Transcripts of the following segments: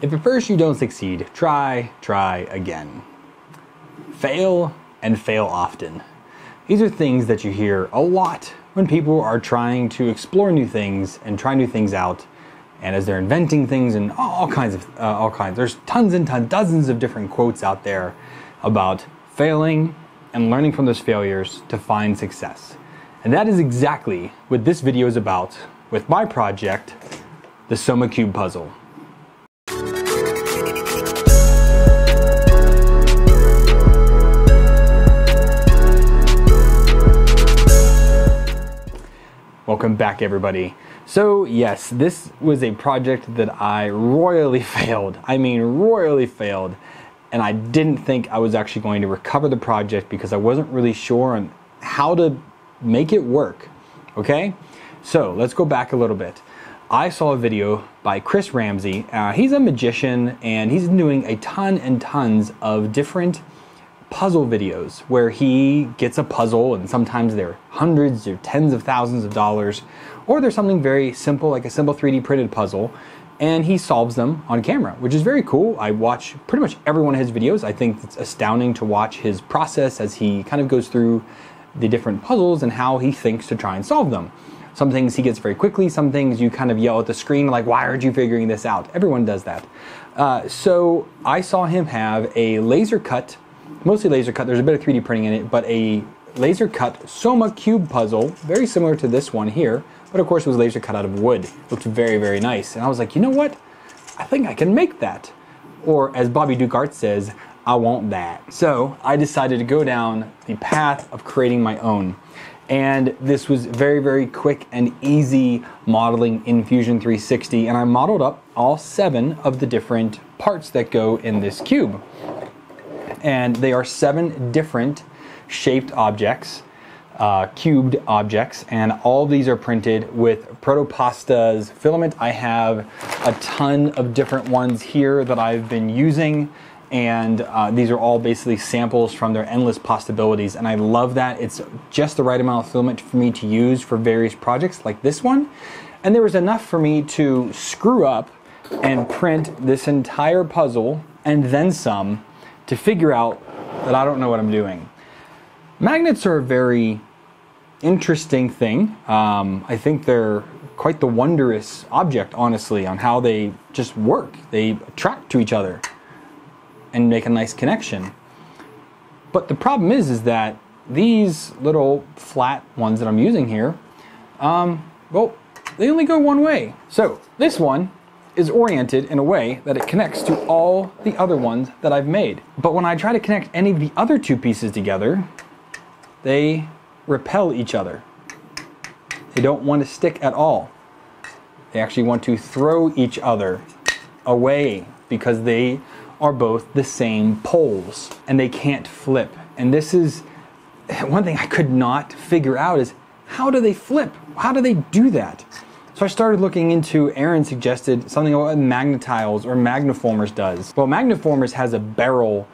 If at first you don't succeed, try, try again. Fail and fail often. These are things that you hear a lot when people are trying to explore new things and try new things out. And as they're inventing things and all kinds of, uh, all kinds, there's tons and tons, dozens of different quotes out there about failing and learning from those failures to find success. And that is exactly what this video is about with my project, the Soma Cube Puzzle. Welcome back, everybody. So, yes, this was a project that I royally failed. I mean, royally failed. And I didn't think I was actually going to recover the project because I wasn't really sure on how to make it work. Okay? So, let's go back a little bit. I saw a video by Chris Ramsay. Uh, he's a magician and he's doing a ton and tons of different puzzle videos where he gets a puzzle and sometimes they're hundreds or tens of thousands of dollars or there's something very simple like a simple 3D printed puzzle and he solves them on camera, which is very cool. I watch pretty much every one of his videos. I think it's astounding to watch his process as he kind of goes through the different puzzles and how he thinks to try and solve them. Some things he gets very quickly, some things you kind of yell at the screen like, why aren't you figuring this out? Everyone does that. Uh, so I saw him have a laser cut mostly laser cut. There's a bit of 3D printing in it, but a laser cut Soma cube puzzle, very similar to this one here, but of course it was laser cut out of wood. Looked very, very nice. And I was like, you know what? I think I can make that. Or as Bobby Duke Art says, I want that. So I decided to go down the path of creating my own. And this was very, very quick and easy modeling in Fusion 360. And I modeled up all seven of the different parts that go in this cube and they are seven different shaped objects, uh, cubed objects, and all these are printed with Protopasta's filament. I have a ton of different ones here that I've been using. And uh, these are all basically samples from their endless possibilities. And i love that. It's just the right amount of filament for me to use for various projects like this one. And there was enough for me to screw up and print this entire puzzle and then some to figure out that I don't know what I'm doing. Magnets are a very interesting thing. Um, I think they're quite the wondrous object, honestly, on how they just work. They attract to each other and make a nice connection. But the problem is, is that these little flat ones that I'm using here, um, well, they only go one way. So this one is oriented in a way that it connects to all the other ones that I've made. But when I try to connect any of the other two pieces together, they repel each other. They don't want to stick at all. They actually want to throw each other away because they are both the same poles and they can't flip. And this is one thing I could not figure out is how do they flip? How do they do that? So I started looking into, Aaron suggested something about Magna-Tiles or Magneformers does. Well, Magneformers has a barrel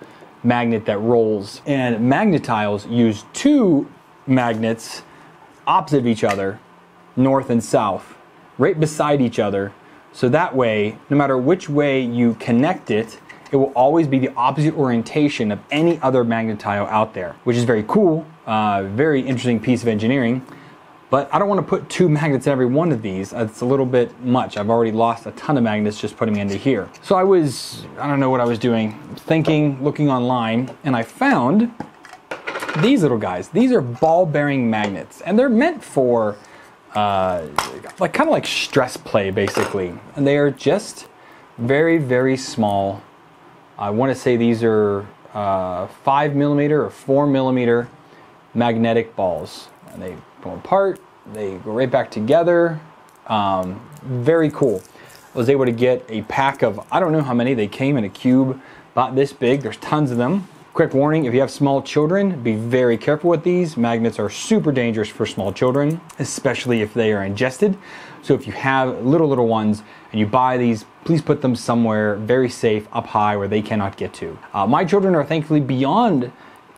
magnet that rolls, and Magna-Tiles use two magnets opposite of each other, north and south, right beside each other. So that way, no matter which way you connect it, it will always be the opposite orientation of any other magnetile out there, which is very cool, uh, very interesting piece of engineering. But I don't want to put two magnets in every one of these. It's a little bit much. I've already lost a ton of magnets just putting into here. So I was, I don't know what I was doing, thinking, looking online, and I found these little guys. These are ball bearing magnets, and they're meant for uh, like kind of like stress play basically. And they are just very, very small. I want to say these are uh, five millimeter or four millimeter magnetic balls. And they go apart, they go right back together. Um, very cool. I was able to get a pack of, I don't know how many, they came in a cube about this big. There's tons of them. Quick warning, if you have small children, be very careful with these. Magnets are super dangerous for small children, especially if they are ingested. So if you have little, little ones and you buy these, please put them somewhere very safe, up high, where they cannot get to. Uh, my children are thankfully beyond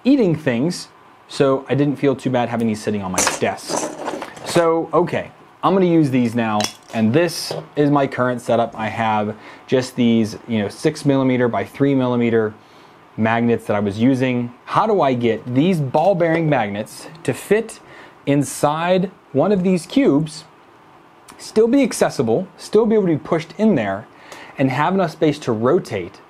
eating things, so I didn't feel too bad having these sitting on my desk. So, okay, I'm gonna use these now And this is my current setup. I have just these, you know, six millimeter by three millimeter magnets that I was using. How do I get these ball bearing magnets to fit inside one of these cubes, still be accessible, still be able to be pushed in there, and have enough space to rotate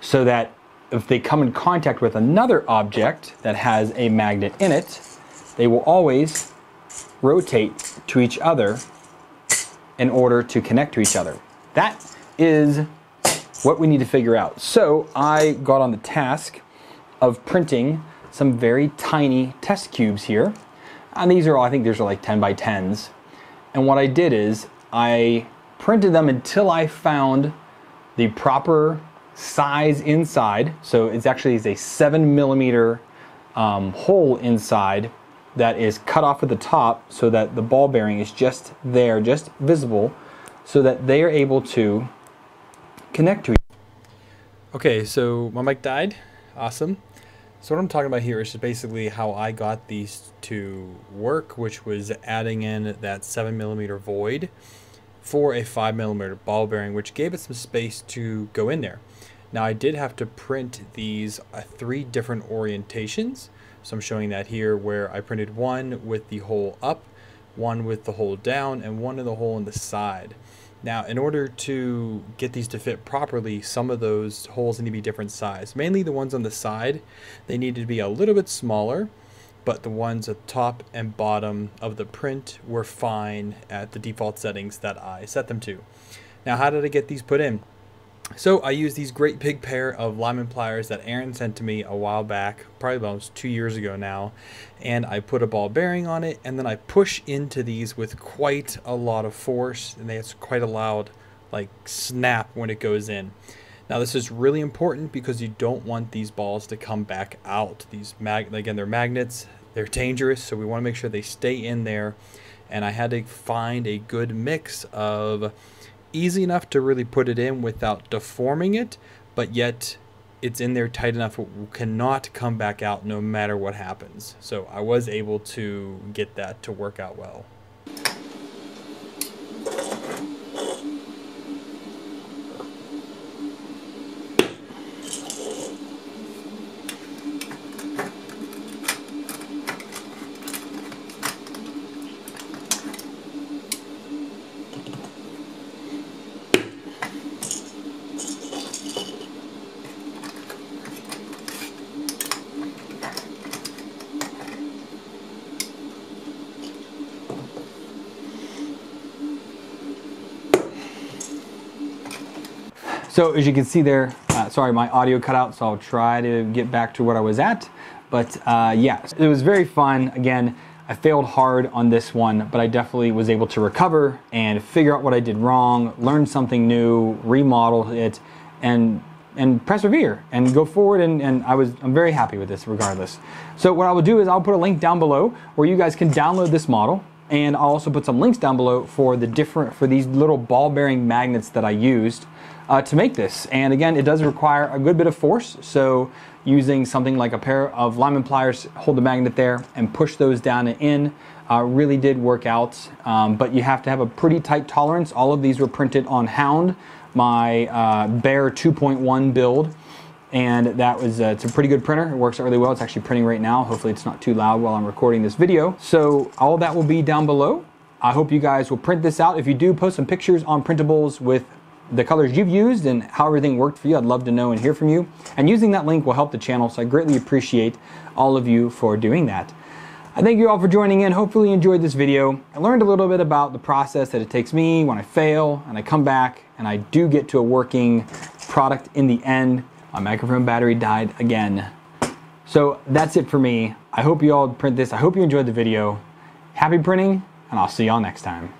so that if they come in contact with another object that has a magnet in it, they will always rotate to each other in order to connect to each other. That is what we need to figure out. So I got on the task of printing some very tiny test cubes here. And these are all, I think these are like 10 by 10s. And what I did is I printed them until I found the proper size inside. So it's actually is a seven millimeter um, hole inside that is cut off at the top so that the ball bearing is just there, just visible, so that they are able to connect to each other. Okay, so my mic died. Awesome. So what I'm talking about here is just basically how I got these to work, which was adding in that seven millimeter void for a five millimeter ball bearing, which gave it some space to go in there. Now I did have to print these uh, three different orientations. So I'm showing that here where I printed one with the hole up, one with the hole down, and one in the hole in the side. Now, in order to get these to fit properly, some of those holes need to be different size. Mainly the ones on the side, they need to be a little bit smaller, but the ones at the top and bottom of the print were fine at the default settings that I set them to. Now, how did I get these put in? So I used these great big pair of Lyman pliers that Aaron sent to me a while back, probably almost two years ago now, and I put a ball bearing on it, and then I push into these with quite a lot of force, and it's quite a loud like snap when it goes in. Now this is really important because you don't want these balls to come back out. These mag again they're magnets, they're dangerous, so we want to make sure they stay in there. And I had to find a good mix of easy enough to really put it in without deforming it, but yet it's in there tight enough it cannot come back out no matter what happens. So I was able to get that to work out well. So as you can see there, uh, sorry, my audio cut out, so I'll try to get back to what I was at. But uh, yeah, it was very fun. Again, I failed hard on this one, but I definitely was able to recover and figure out what I did wrong, learn something new, remodel it, and and persevere and go forward and, and I was I'm very happy with this regardless. So what I will do is I'll put a link down below where you guys can download this model and I'll also put some links down below for the different for these little ball bearing magnets that I used uh, to make this. And again, it does require a good bit of force. So using something like a pair of Lyman pliers, hold the magnet there and push those down and in uh, really did work out. Um, but you have to have a pretty tight tolerance. All of these were printed on Hound, my uh, Bear 2.1 build. And that was, uh, it's a pretty good printer. It works out really well. It's actually printing right now. Hopefully it's not too loud while I'm recording this video. So all that will be down below. I hope you guys will print this out. If you do, post some pictures on printables with the colors you've used and how everything worked for you. I'd love to know and hear from you. And using that link will help the channel, so I greatly appreciate all of you for doing that. I thank you all for joining in. Hopefully you enjoyed this video. I learned a little bit about the process that it takes me when I fail and I come back and I do get to a working product in the end. My microphone battery died again. So that's it for me. I hope you all print this. I hope you enjoyed the video. Happy printing, and I'll see y'all next time.